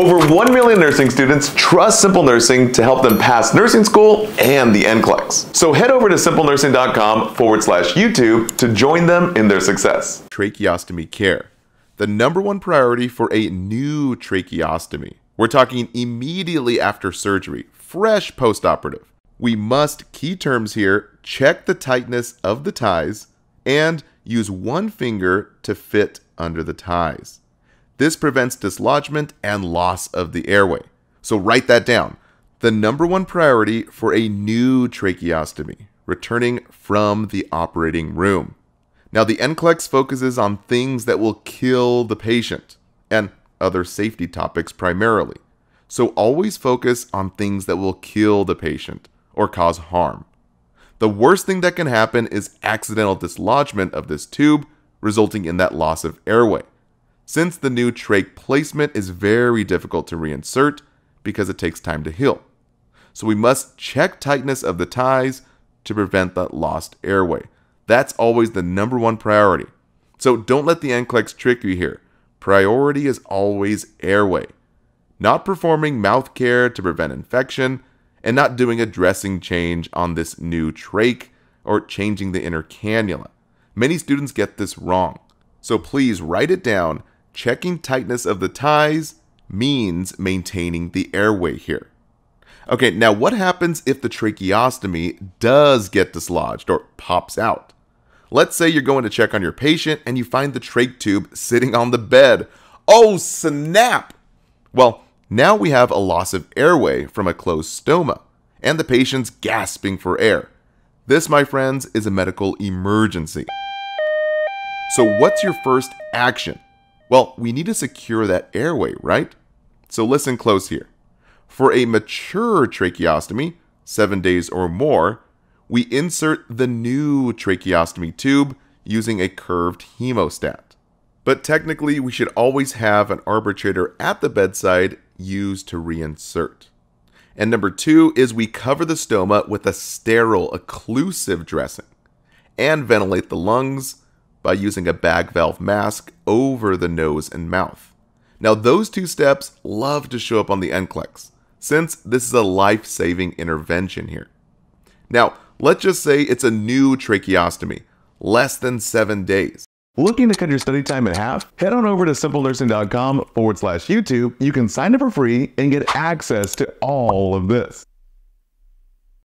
Over 1 million nursing students trust Simple Nursing to help them pass nursing school and the NCLEX. So head over to simplenursing.com forward slash YouTube to join them in their success. Tracheostomy care. The number one priority for a new tracheostomy. We're talking immediately after surgery, fresh postoperative. We must, key terms here, check the tightness of the ties and use one finger to fit under the ties. This prevents dislodgement and loss of the airway. So write that down. The number one priority for a new tracheostomy, returning from the operating room. Now, the NCLEX focuses on things that will kill the patient and other safety topics primarily. So always focus on things that will kill the patient or cause harm. The worst thing that can happen is accidental dislodgement of this tube, resulting in that loss of airway since the new trach placement is very difficult to reinsert because it takes time to heal. So we must check tightness of the ties to prevent that lost airway. That's always the number one priority. So don't let the NCLEX trick you here. Priority is always airway. Not performing mouth care to prevent infection, and not doing a dressing change on this new trach or changing the inner cannula. Many students get this wrong. So please write it down checking tightness of the ties means maintaining the airway here. Okay, now what happens if the tracheostomy does get dislodged or pops out? Let's say you're going to check on your patient and you find the trach tube sitting on the bed. Oh, snap! Well, now we have a loss of airway from a closed stoma, and the patient's gasping for air. This, my friends, is a medical emergency. So, what's your first action? Well, we need to secure that airway, right? So listen close here. For a mature tracheostomy, seven days or more, we insert the new tracheostomy tube using a curved hemostat. But technically, we should always have an obturator at the bedside used to reinsert. And number two is we cover the stoma with a sterile occlusive dressing and ventilate the lungs by using a bag valve mask over the nose and mouth. Now, those two steps love to show up on the NCLEX, since this is a life saving intervention here. Now, let's just say it's a new tracheostomy, less than seven days. Looking to cut your study time in half? Head on over to simplenursing.com forward slash YouTube. You can sign up for free and get access to all of this.